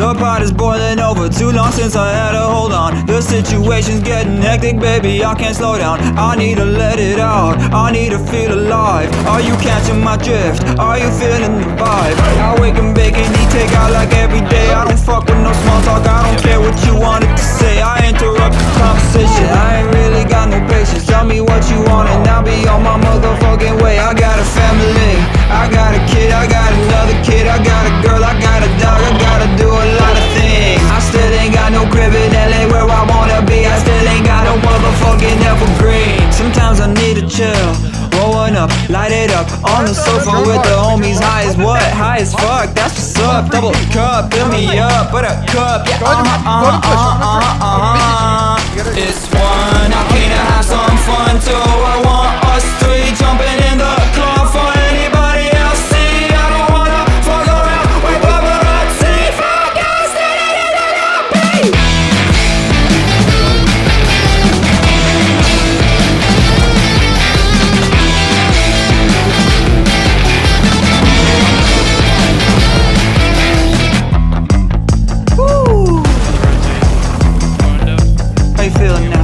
The pot is boiling over, too long since I had a hold on. The situation's getting hectic, baby, I can't slow down. I need to let it out, I need to feel alive. Are you catching my drift? Are you feeling the vibe? I wake and bake and eat like every day. I don't fuck with no small talk, I don't care what you wanted to say. I interrupt the conversation, I ain't really got no patience. Tell me what you want and I'll be on my motherfucking way. I got Sometimes to chill. Rolling up, light it up on the sofa with the homies. High as what? High as fuck. That's what's up. Double cup, fill me up, but a cup. Yeah, uh uh huh, uh huh, uh you feeling now?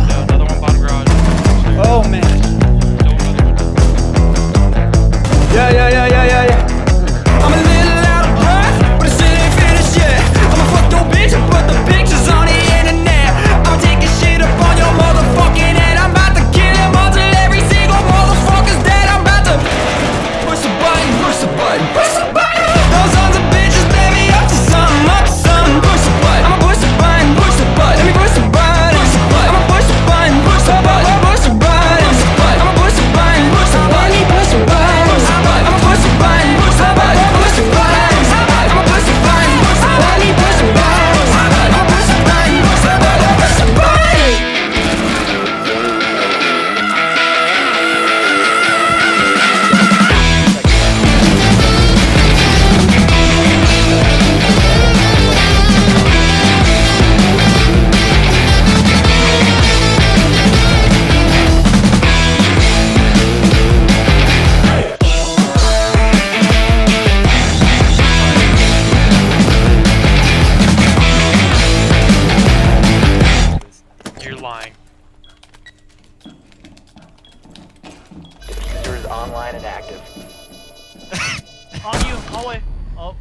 Online and active. On you, hallway. Oh.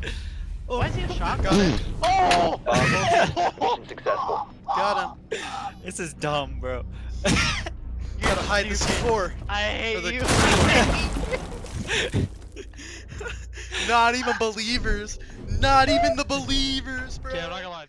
Why is he a shotgun? Oh! Uh, Mission successful. Got him. This is dumb, bro. You gotta hide the C4. I hate For the- you. Not even believers. Not even the believers, bro. Okay, I'm not gonna lie.